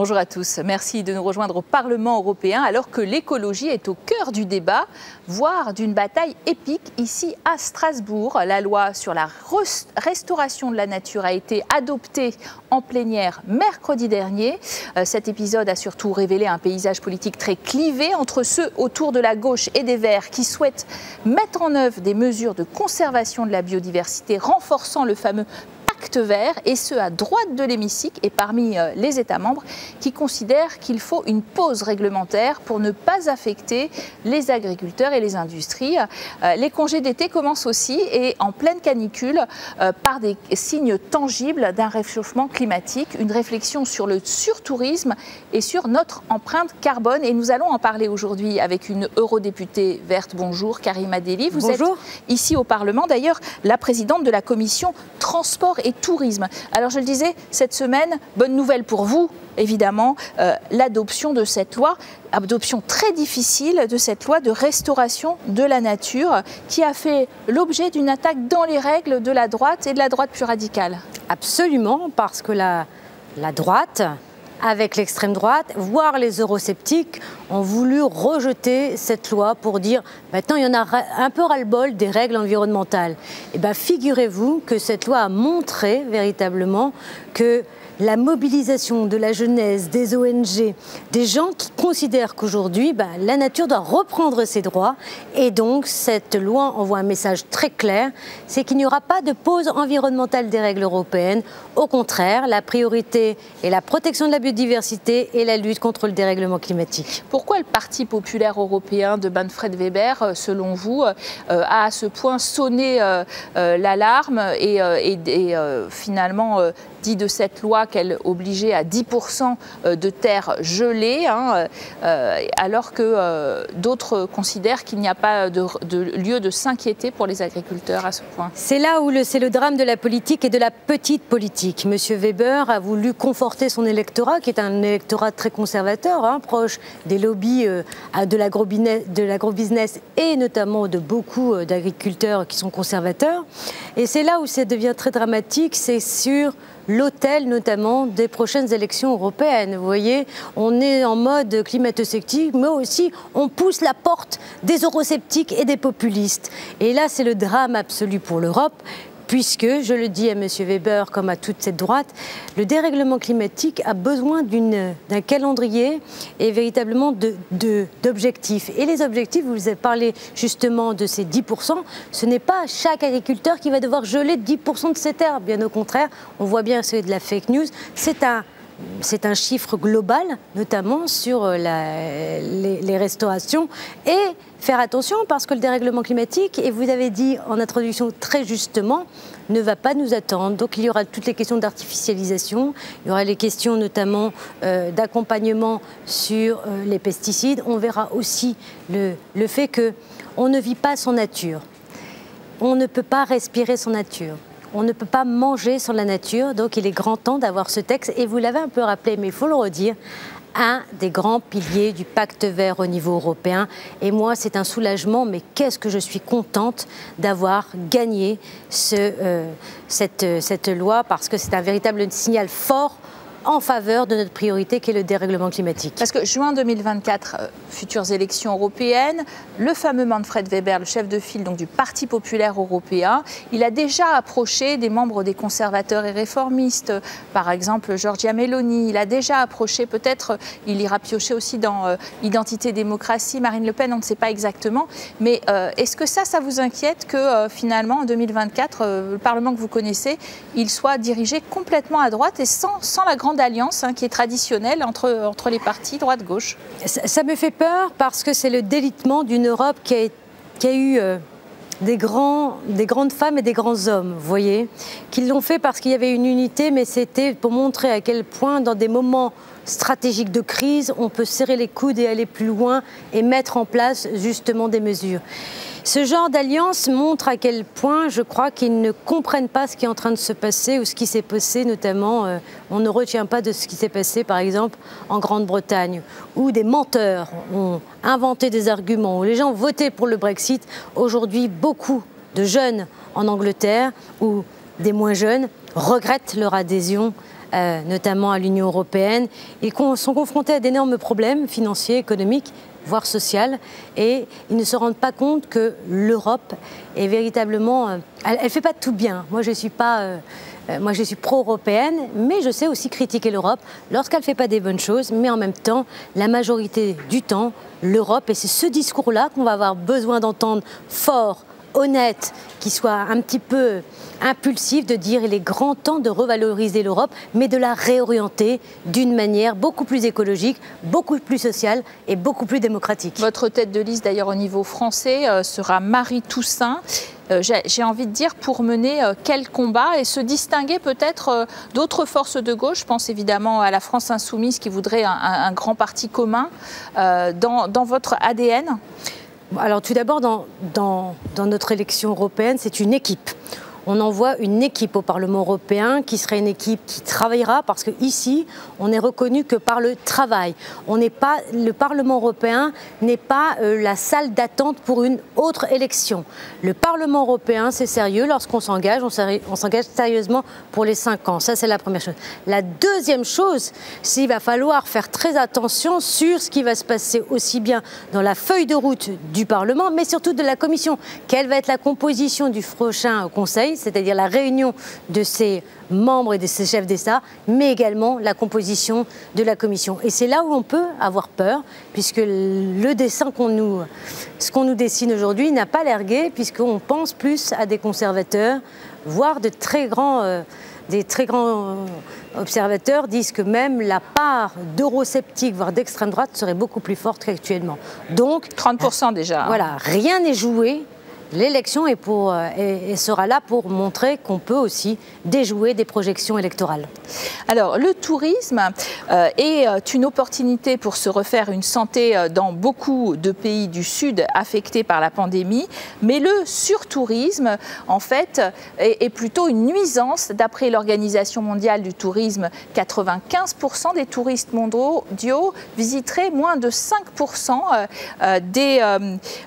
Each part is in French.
Bonjour à tous. Merci de nous rejoindre au Parlement européen alors que l'écologie est au cœur du débat, voire d'une bataille épique ici à Strasbourg. La loi sur la restauration de la nature a été adoptée en plénière mercredi dernier. Euh, cet épisode a surtout révélé un paysage politique très clivé entre ceux autour de la gauche et des Verts qui souhaitent mettre en œuvre des mesures de conservation de la biodiversité renforçant le fameux vert, et ce à droite de l'hémicycle et parmi euh, les États membres qui considèrent qu'il faut une pause réglementaire pour ne pas affecter les agriculteurs et les industries. Euh, les congés d'été commencent aussi et en pleine canicule euh, par des signes tangibles d'un réchauffement climatique, une réflexion sur le surtourisme et sur notre empreinte carbone. Et nous allons en parler aujourd'hui avec une eurodéputée verte. Bonjour, Karima Deli. Vous Bonjour. êtes ici au Parlement, d'ailleurs la présidente de la commission transport et tourisme. Alors je le disais, cette semaine, bonne nouvelle pour vous, évidemment, euh, l'adoption de cette loi, adoption très difficile de cette loi de restauration de la nature qui a fait l'objet d'une attaque dans les règles de la droite et de la droite plus radicale. Absolument, parce que la, la droite, avec l'extrême droite, voire les eurosceptiques, ont voulu rejeter cette loi pour dire maintenant il y en a un peu ras-le-bol des règles environnementales. Et eh bien figurez-vous que cette loi a montré véritablement que la mobilisation de la jeunesse, des ONG, des gens qui considèrent qu'aujourd'hui, bah, la nature doit reprendre ses droits. Et donc, cette loi envoie un message très clair, c'est qu'il n'y aura pas de pause environnementale des règles européennes. Au contraire, la priorité est la protection de la biodiversité et la lutte contre le dérèglement climatique. Pourquoi le Parti populaire européen de Manfred Weber, euh, selon vous, euh, a à ce point sonné euh, l'alarme et finalement dit de cette loi qu'elle obligeait à 10% euh, de terres gelées, hein, euh, alors que euh, d'autres considèrent qu'il n'y a pas de, lieu de s'inquiéter pour les agriculteurs à ce point. C'est là où c'est le drame de la politique et de la petite politique. Monsieur Weber a voulu conforter son électorat, qui est un électorat très conservateur, hein, proche des lobbies de l'agrobusiness et notamment de beaucoup d'agriculteurs qui sont conservateurs. Et c'est là où ça devient très dramatique, c'est sur l'hôtel notamment des prochaines élections européennes. Vous voyez, on est en mode climato-sceptique, mais aussi on pousse la porte des eurosceptiques et des populistes. Et là, c'est le drame absolu pour l'Europe puisque, je le dis à M. Weber comme à toute cette droite, le dérèglement climatique a besoin d'un calendrier et véritablement d'objectifs. Et les objectifs, vous avez parlé justement de ces 10%, ce n'est pas chaque agriculteur qui va devoir geler 10% de ses terres, bien au contraire, on voit bien c'est de la fake news, c'est un c'est un chiffre global, notamment sur euh, les, restaurations. Et faire attention parce que le dérèglement climatique, et vous avez dit en introduction très justement, ne va pas nous attendre. Donc il y aura toutes les questions d'artificialisation, il y aura les questions notamment euh, d'accompagnement sur euh, les pesticides. On verra aussi le, le fait qu'on ne vit pas son nature. On ne peut pas respirer son nature. On ne peut pas manger sans la nature, donc il est grand temps d'avoir ce texte. Et vous l'avez un peu rappelé, mais il faut le redire, un des grands piliers du pacte vert au niveau européen. Et moi, c'est un soulagement, mais qu'est-ce que je suis contente d'avoir gagné euh, cette, cette loi, parce que c'est un véritable signal fort en faveur de notre priorité qui est le dérèglement climatique. Parce que juin 2024, euh, futures élections européennes, le fameux Manfred Weber, le chef de file donc, du Parti populaire européen, il a déjà approché des membres des conservateurs et réformistes, par exemple Giorgia Meloni, il a déjà approché, peut-être il ira piocher aussi dans euh, Identité démocratie, Marine Le Pen, on ne sait pas exactement, mais euh, est-ce que ça, ça vous inquiète que finalement en 2024, le Parlement que vous connaissez, il soit dirigé complètement à droite et sans, sans la grande d'alliance hein, qui est traditionnelle entre, entre les partis droite-gauche ça, me fait peur parce que c'est le délitement d'une Europe qui a, qui a eu euh, des, grands, des grandes femmes et des grands hommes, vous voyez, qui l'ont fait parce qu'il y avait une unité, mais c'était pour montrer à quel point, dans des moments stratégiques de crise, on peut serrer les coudes et aller plus loin et mettre en place justement des mesures. Ce genre d'alliance montre à quel point je crois qu'ils ne comprennent pas ce qui est en train de se passer ou ce qui s'est passé notamment, euh, on ne retient pas de ce qui s'est passé par exemple en Grande-Bretagne, où des menteurs ont inventé des arguments, où les gens ont voté pour le Brexit. Aujourd'hui, beaucoup de jeunes en Angleterre ou des moins jeunes regrettent leur adhésion notamment à l'Union européenne. Ils sont confrontés à d'énormes problèmes financiers, économiques, voire sociaux, et ils ne se rendent pas compte que l'Europe est véritablement... elle ne fait pas tout bien. Moi, je suis pas... moi, je suis pro-européenne, mais je sais aussi critiquer l'Europe lorsqu'elle ne fait pas des bonnes choses, mais en même temps, la majorité du temps, l'Europe, et c'est ce discours-là qu'on va avoir besoin d'entendre fort, honnête, qui soit un petit peu impulsif de dire il est grand temps de revaloriser l'Europe, mais de la réorienter d'une manière beaucoup plus écologique, beaucoup plus sociale et beaucoup plus démocratique. Votre tête de liste d'ailleurs au niveau français euh, sera Marie Toussaint. Euh, j'ai envie de dire pour mener euh, quel combat et se distinguer peut-être d'autres forces de gauche. Je pense évidemment à la France insoumise qui voudrait un, grand parti commun dans, dans votre ADN. Alors tout d'abord, dans, notre élection européenne, c'est une équipe on envoie une équipe au Parlement européen qui serait une équipe qui travaillera parce qu'ici, on est reconnu que par le travail. On n'est pas, le Parlement européen n'est pas euh, la salle d'attente pour une autre élection. Le Parlement européen, c'est sérieux. Lorsqu'on s'engage, on s'engage sérieusement pour les cinq ans. Ça, c'est la première chose. La deuxième chose, c'est qu'il va falloir faire très attention sur ce qui va se passer aussi bien dans la feuille de route du Parlement, mais surtout de la Commission. Quelle va être la composition du prochain Conseil? C'est-à-dire la réunion de ses membres et de ses chefs d'État, mais également la composition de la Commission. Et c'est là où on peut avoir peur, puisque le dessin qu'on nous, ce qu'on nous dessine aujourd'hui n'a pas l'air gai, puisqu'on pense plus à des conservateurs, voire de très grands... Euh, des très grands observateurs disent que même la part d'eurosceptiques, voire d'extrême droite, serait beaucoup plus forte qu'actuellement. Donc 30% déjà. Hein. Voilà, rien n'est joué l'élection euh, sera là pour montrer qu'on peut aussi déjouer des projections électorales. Alors, le tourisme euh, est euh, une opportunité pour se refaire une santé dans beaucoup de pays du Sud affectés par la pandémie, mais le surtourisme, en fait, est, est plutôt une nuisance. D'après l'Organisation mondiale du tourisme, 95% des touristes mondiaux visiteraient moins de 5% des,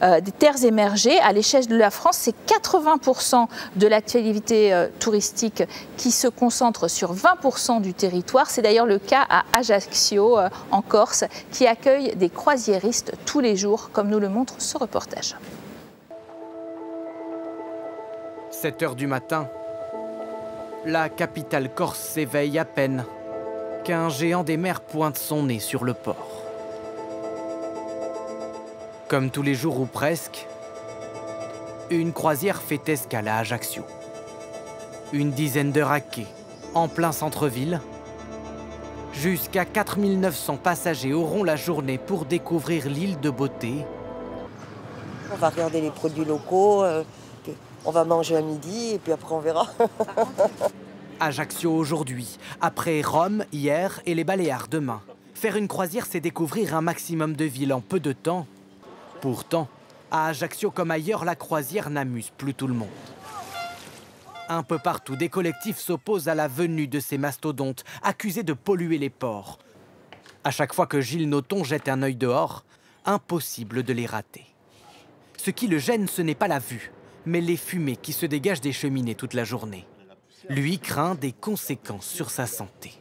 des terres émergées à l'échelle la France, c'est 80% de l'activité euh, touristique qui se concentre sur 20% du territoire. C'est d'ailleurs le cas à Ajaccio, euh, en Corse, qui accueille des croisiéristes tous les jours, comme nous le montre ce reportage. 7 heures du matin, la capitale corse s'éveille à peine qu'un géant des mers pointe son nez sur le port. Comme tous les jours ou presque, une croisière fait escale à Ajaccio. Une dizaine de raquets, en plein centre-ville. Jusqu'à 4900 passagers auront la journée pour découvrir l'île de beauté. On va regarder les produits locaux, euh, on va manger à midi et puis après on verra. Ajaccio aujourd'hui, après Rome hier et les Baléares demain. Faire une croisière, c'est découvrir un maximum de villes en peu de temps. Pourtant, à Ajaccio comme ailleurs, la croisière n'amuse plus tout le monde. Un peu partout, des collectifs s'opposent à la venue de ces mastodontes, accusés de polluer les ports. À chaque fois que Gilles Noton jette un œil dehors, impossible de les rater. Ce qui le gêne, ce n'est pas la vue, mais les fumées qui se dégagent des cheminées toute la journée. Lui craint des conséquences sur sa santé.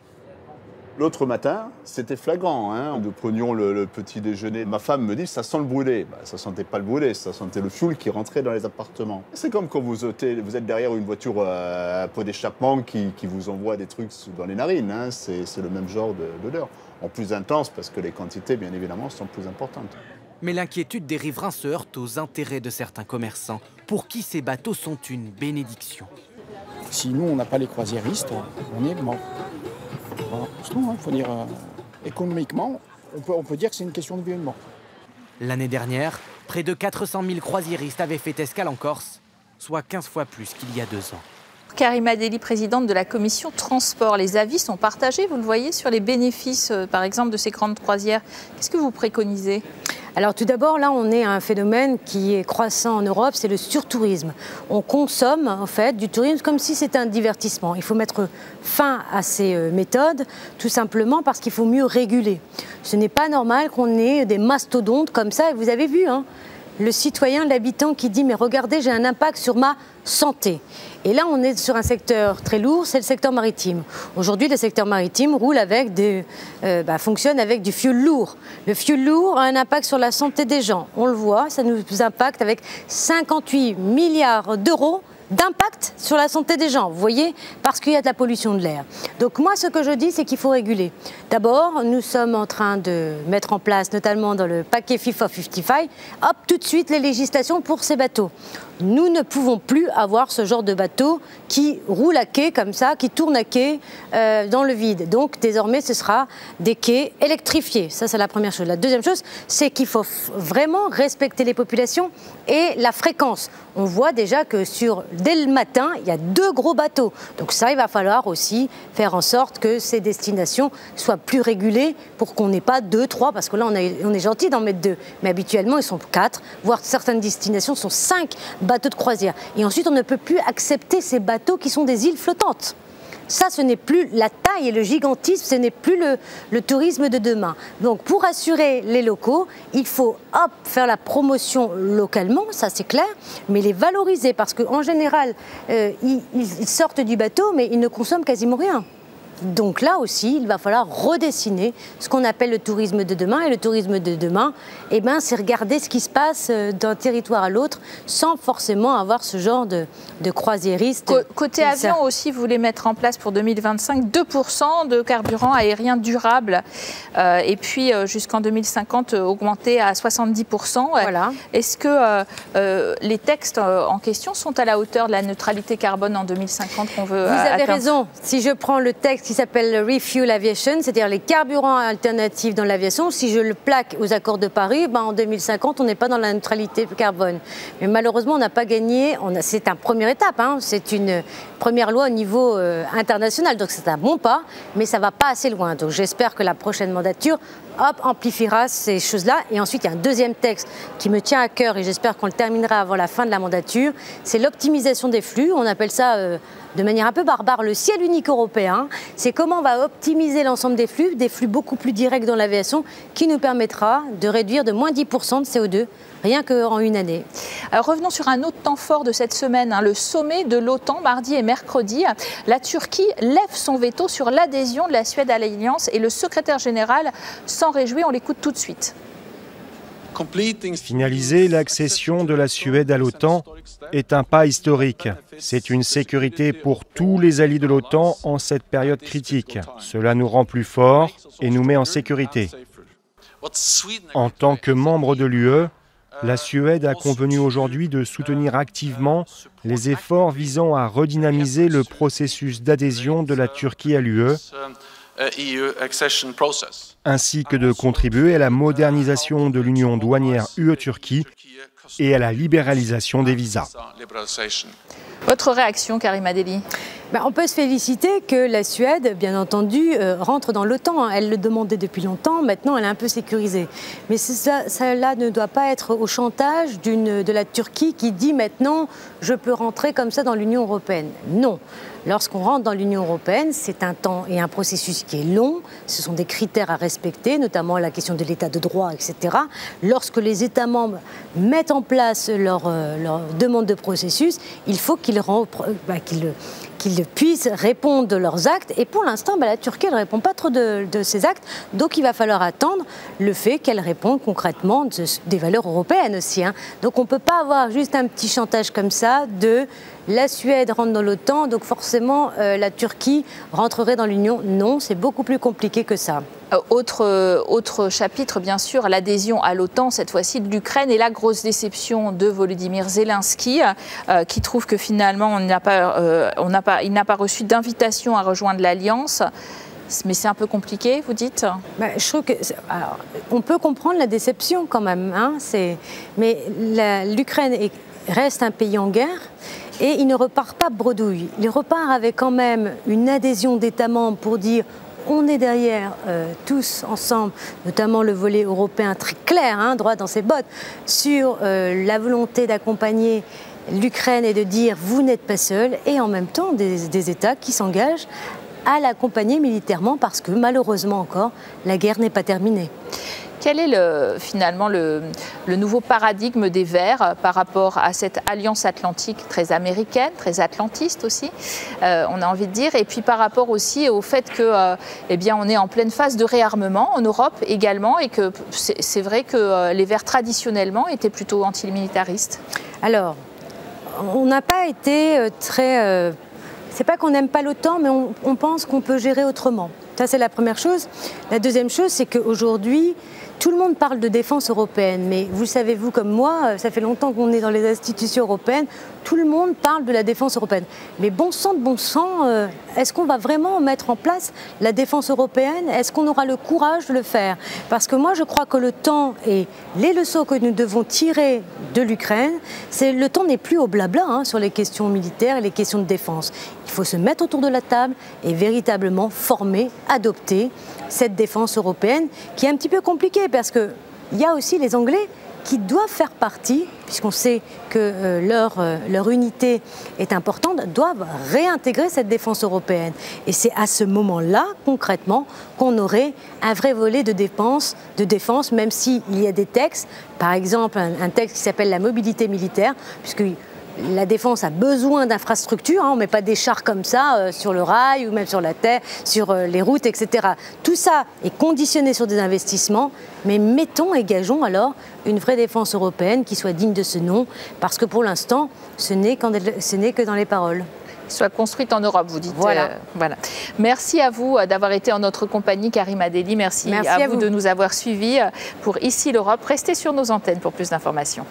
L'autre matin, c'était flagrant. Hein. Nous prenions le, petit déjeuner. Ma femme me dit ça sent le brûlé. Bah, ça sentait pas le brûlé, ça sentait le fioul qui rentrait dans les appartements. C'est comme quand vous êtes, vous êtes derrière une voiture euh, à pot d'échappement qui, vous envoie des trucs dans les narines. Hein. C'est le même genre d'odeur. En plus intense parce que les quantités, bien évidemment, sont plus importantes. Mais l'inquiétude des riverains se heurte aux intérêts de certains commerçants, pour qui ces bateaux sont une bénédiction? Si nous, on n'a pas les croisiéristes, on est mort. Il hein, faut dire, euh, économiquement, on peut, on peut dire que c'est une question de vie L'année dernière, près de 400 000 croisiéristes avaient fait escale en Corse, soit 15 fois plus qu'il y a deux ans. Karima Deli, présidente de la commission transport. Les avis sont partagés, vous le voyez, sur les bénéfices, euh, par exemple, de ces grandes croisières. Qu'est-ce que vous préconisez? Alors tout d'abord, là, on est à un phénomène qui est croissant en Europe, c'est le surtourisme. On consomme en fait du tourisme comme si c'était un divertissement. Il faut mettre fin à ces euh, méthodes, tout simplement parce qu'il faut mieux réguler. Ce n'est pas normal qu'on ait des mastodontes comme ça. Et vous avez vu, hein, le citoyen, l'habitant qui dit mais regardez, j'ai un impact sur ma santé. Et là, on est sur un secteur très lourd, c'est le secteur maritime. Aujourd'hui, le secteur maritime roule avec des, euh, bah, fonctionne avec du fioul lourd. Le fioul lourd a un impact sur la santé des gens. On le voit, ça nous impacte avec 58 milliards d'euros d'impact sur la santé des gens, vous voyez, parce qu'il y a de la pollution de l'air. Donc moi, ce que je dis, c'est qu'il faut réguler. D'abord, nous sommes en train de mettre en place, notamment dans le paquet FIFA 55, hop, tout de suite les législations pour ces bateaux. Nous ne pouvons plus avoir ce genre de bateau qui roule à quai comme ça, qui tourne à quai euh, dans le vide. Donc désormais, ce sera des quais électrifiés. Ça, c'est la première chose. La deuxième chose, c'est qu'il faut vraiment respecter les populations et la fréquence. On voit déjà que sur, dès le matin, il y a deux gros bateaux. Donc ça, il va falloir aussi faire en sorte que ces destinations soient plus régulées pour qu'on n'ait pas deux, trois, parce que là, on, on est gentil d'en mettre deux. Mais habituellement, ils sont quatre, voire certaines destinations sont cinq bateaux de croisière. Et ensuite, on ne peut plus accepter ces bateaux qui sont des îles flottantes. Ça, ce n'est plus la taille et le gigantisme, ce n'est plus le, tourisme de demain. Donc, pour assurer les locaux, il faut faire la promotion localement, ça c'est clair, mais les valoriser parce qu'en général, euh, ils sortent du bateau, mais ils ne consomment quasiment rien. Donc là aussi, il va falloir redessiner ce qu'on appelle le tourisme de demain. Et le tourisme de demain, eh ben, c'est regarder ce qui se passe euh, d'un territoire à l'autre sans forcément avoir ce genre de, de croisiériste. côté avion aussi, vous voulez mettre en place pour 2025 2% de carburant aérien durable. Euh, et puis euh, jusqu'en 2050, augmenter à 70%. Voilà. Est-ce que les textes en question sont à la hauteur de la neutralité carbone en 2050 qu'on veut Vous avez raison. Si je prends le texte qui s'appelle Refuel Aviation, c'est-à-dire les carburants alternatifs dans l'aviation. Si je le plaque aux accords de Paris, ben en 2050, on n'est pas dans la neutralité carbone. Mais malheureusement, on n'a pas gagné. C'est un première étape. Hein. C'est une première loi au niveau euh, international. Donc c'est un bon pas, mais ça ne va pas assez loin. Donc j'espère que la prochaine mandature amplifiera ces choses-là. Et ensuite, il y a un deuxième texte qui me tient à cœur et j'espère qu'on le terminera avant la fin de la mandature. C'est l'optimisation des flux. On appelle ça euh, de manière un peu barbare le ciel unique européen. C'est comment on va optimiser l'ensemble des flux, des flux beaucoup plus directs dans l'aviation, qui nous permettra de réduire de moins 10% de CO2 rien qu'en une année. Alors revenons sur un autre temps fort de cette semaine, hein, le sommet de l'OTAN mardi et mercredi. La Turquie lève son veto sur l'adhésion de la Suède à l'Alliance et le secrétaire général s'en réjouit. On l'écoute tout de suite. Finaliser l'accession de la Suède à l'OTAN est un pas historique. C'est une sécurité pour tous les alliés de l'OTAN en cette période critique. Cela nous rend plus forts et nous met en sécurité. En tant que membre de l'UE, la Suède a convenu aujourd'hui de soutenir activement les efforts visant à redynamiser le processus d'adhésion de la Turquie à l'UE ainsi que de contribuer à la modernisation de l'union douanière UE-Turquie et à la libéralisation des visas. Votre réaction, Karim Adeli ben, on peut se féliciter que la Suède, bien entendu, euh, rentre dans l'OTAN. Hein. Elle le demandait depuis longtemps, maintenant elle est un peu sécurisée. Mais ça, cela ne doit pas être au chantage de la Turquie qui dit maintenant je peux rentrer comme ça dans l'Union européenne. Non. Lorsqu'on rentre dans l'Union européenne, c'est un temps et un processus qui est long. Ce sont des critères à respecter, notamment la question de l'état de droit, etc. Lorsque les États membres mettent en place leur, euh, demande de processus, il faut qu'ils bah, puissent répondre de leurs actes. Et pour l'instant, bah, la Turquie ne répond pas trop de, de, ces actes. Donc il va falloir attendre le fait qu'elle réponde concrètement des valeurs européennes aussi. Hein. Donc on ne peut pas avoir juste un petit chantage comme ça de la Suède rentre dans l'OTAN, donc forcément euh, la Turquie rentrerait dans l'Union. Non, c'est beaucoup plus compliqué que ça. Euh, autre, euh, autre chapitre, bien sûr, l'adhésion à l'OTAN, cette fois-ci de l'Ukraine, et la grosse déception de Volodymyr Zelensky, qui trouve que finalement, il n'a pas reçu d'invitation à rejoindre l'Alliance. Mais c'est un peu compliqué, vous dites? Bah, Je trouve que. on peut comprendre la déception quand même. Hein, mais l'Ukraine reste un pays en guerre. Et il ne repart pas bredouille. Il repart avec quand même une adhésion d'États membres pour dire on est derrière euh, tous ensemble, notamment le volet européen très clair, hein, droit dans ses bottes, sur euh, la volonté d'accompagner l'Ukraine et de dire vous n'êtes pas seul, et en même temps des, des États qui s'engagent à l'accompagner militairement parce que malheureusement encore, la guerre n'est pas terminée. Quel est le, finalement le, nouveau paradigme des Verts par rapport à cette alliance atlantique très américaine, très atlantiste aussi, euh, on a envie de dire, et puis par rapport aussi au fait que, euh, eh bien, on est en pleine phase de réarmement en Europe également, et que c'est vrai que euh, les Verts traditionnellement étaient plutôt antimilitaristes. Alors, on n'a pas été très c'est pas qu'on n'aime pas l'OTAN, mais on, pense qu'on peut gérer autrement. Ça, c'est la première chose. La deuxième chose, c'est qu'aujourd'hui, tout le monde parle de défense européenne, mais vous savez, vous comme moi, ça fait longtemps qu'on est dans les institutions européennes, tout le monde parle de la défense européenne. Mais bon sang de bon sang, euh, est-ce qu'on va vraiment mettre en place la défense européenne? Est-ce qu'on aura le courage de le faire? Parce que moi, je crois que le temps et les leçons que nous devons tirer de l'Ukraine, c'est le temps n'est plus au blabla hein, sur les questions militaires et les questions de défense. Il faut se mettre autour de la table et véritablement former, adopter cette défense européenne qui est un petit peu compliquée parce qu'il y a aussi les Anglais qui doivent faire partie, puisqu'on sait que euh, leur, euh, leur unité est importante, doivent réintégrer cette défense européenne. Et c'est à ce moment-là, concrètement, qu'on aurait un vrai volet de défense, de défense même s'il y a des textes, par exemple un, un texte qui s'appelle la mobilité militaire, puisque la défense a besoin d'infrastructures. Hein. on ne met pas des chars comme ça euh, sur le rail ou même sur la terre, sur euh, les routes, etc. Tout ça est conditionné sur des investissements, mais mettons et gageons alors une vraie défense européenne qui soit digne de ce nom, parce que pour l'instant, ce n'est que dans les paroles soit construite en Europe, vous dites. Voilà. Euh, voilà. Merci à vous d'avoir été en notre compagnie, Karim Adeli. Merci, à, vous de nous avoir suivis pour Ici l'Europe. Restez sur nos antennes pour plus d'informations.